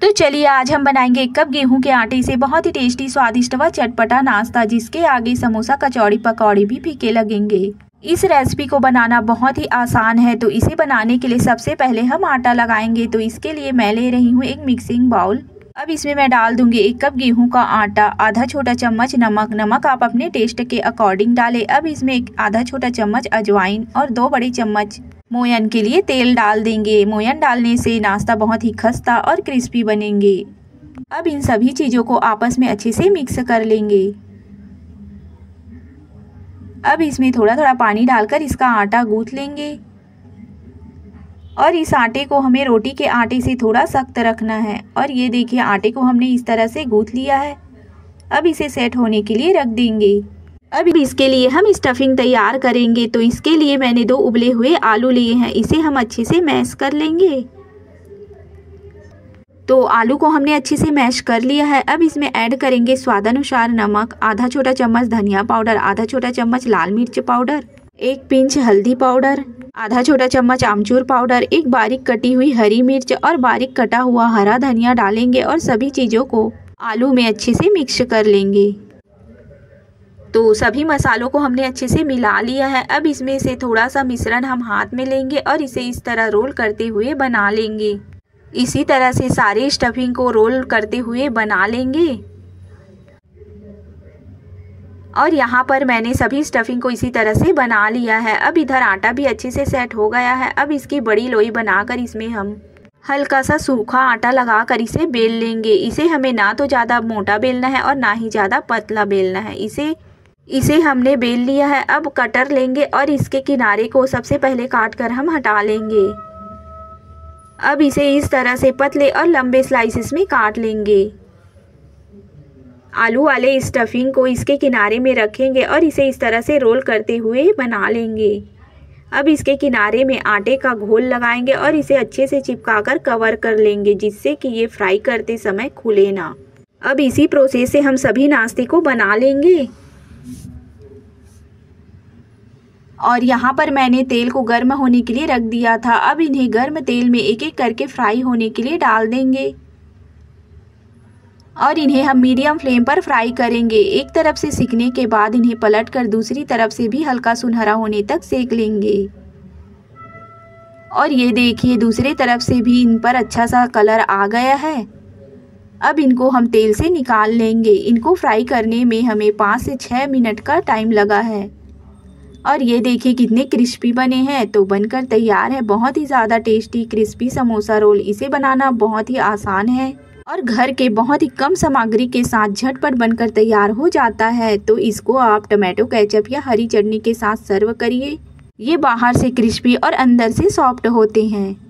तो चलिए आज हम बनाएँगे एक कप गेहूँ के आटे से बहुत ही टेस्टी, स्वादिष्ट व चटपटा नाश्ता, जिसके आगे समोसा, कचौड़ी, पकौड़ी भी फीके लगेंगे। इस रेसिपी को बनाना बहुत ही आसान है तो इसे बनाने के लिए सबसे पहले हम आटा लगाएँगे तो इसके लिए मैं ले रही हूँ एक मिक्सिंग बाउल अब इसमें मैं डाल दूँगी एक कप गेहूँ का आटा, आधा छोटा चम्मच नमक। नमक आप अपने टेस्ट के अकॉर्डिंग डालें। अब इसमें एक आधा छोटा चम्मच अजवाइन और दो बड़े चम्मच मोयन के लिए तेल डाल देंगे। मोयन डालने से नाश्ता बहुत ही खस्ता और क्रिस्पी बनेंगे। अब इन सभी चीज़ों को आपस में अच्छे से मिक्स कर लेंगे। अब इसमें थोड़ा थोड़ा पानी डालकर इसका आटा गूँथ लेंगे। और इस आटे को हमें रोटी के आटे से थोड़ा सख्त रखना है। और ये देखिए, आटे को हमने इस तरह से गूँथ लिया है। अब इसे सेट होने के लिए रख देंगे। अब इसके लिए हम स्टफिंग तैयार करेंगे तो इसके लिए मैंने दो उबले हुए आलू लिए हैं, इसे हम अच्छे से मैश कर लेंगे। तो आलू को हमने अच्छे से मैश कर लिया है। अब इसमें ऐड करेंगे स्वादानुसार नमक, आधा छोटा चम्मच धनिया पाउडर, आधा छोटा चम्मच लाल मिर्च पाउडर, एक पिंच हल्दी पाउडर, आधा छोटा चम्मच आमचूर पाउडर, एक बारीक कटी हुई हरी मिर्च और बारीक कटा हुआ हरा धनिया डालेंगे और सभी चीज़ों को आलू में अच्छे से मिक्स कर लेंगे। तो सभी मसालों को हमने अच्छे से मिला लिया है। अब इसमें से थोड़ा सा मिश्रण हम हाथ में लेंगे और इसे इस तरह रोल करते हुए बना लेंगे। इसी तरह से सारे स्टफिंग को रोल करते हुए बना लेंगे। और यहाँ पर मैंने सभी स्टफिंग को इसी तरह से बना लिया है। अब इधर आटा भी अच्छे से सेट हो गया है। अब इसकी बड़ी लोई बनाकर इसमें हम हल्का सा सूखा आटा लगा कर इसे बेल लेंगे। इसे हमें ना तो ज़्यादा मोटा बेलना है और ना ही ज़्यादा पतला बेलना है। इसे इसे हमने बेल लिया है। अब कटर लेंगे और इसके किनारे को सबसे पहले काट कर हम हटा लेंगे। अब इसे इस तरह से पतले और लंबे स्लाइसिस में काट लेंगे। आलू वाले स्टफिंग को इसके किनारे में रखेंगे और इसे इस तरह से रोल करते हुए बना लेंगे। अब इसके किनारे में आटे का घोल लगाएँगे और इसे अच्छे से चिपका कर कवर कर लेंगे, जिससे कि ये फ्राई करते समय खुले ना। अब इसी प्रोसेस से हम सभी नाश्ते को बना लेंगे। और यहाँ पर मैंने तेल को गर्म होने के लिए रख दिया था। अब इन्हें गर्म तेल में एक एक करके फ्राई होने के लिए डाल देंगे। और इन्हें हम मीडियम फ्लेम पर फ्राई करेंगे। एक तरफ़ से सीखने के बाद इन्हें पलट कर दूसरी तरफ़ से भी हल्का सुनहरा होने तक सेक लेंगे। और ये देखिए, दूसरे तरफ़ से भी इन पर अच्छा सा कलर आ गया है। अब इनको हम तेल से निकाल लेंगे। इनको फ्राई करने में हमें पाँच से छः मिनट का टाइम लगा है। और ये देखिए कितने क्रिस्पी बने हैं। तो बनकर तैयार है। बहुत ही ज़्यादा टेस्टी, क्रिस्पी समोसा रोल। इसे बनाना बहुत ही आसान है। और घर के बहुत ही कम सामग्री के साथ झटपट बनकर तैयार हो जाता है। तो इसको आप टमाटो, केचप या हरी चटनी के साथ सर्व करिए। ये बाहर से क्रिस्पी और अंदर से सॉफ्ट होते हैं।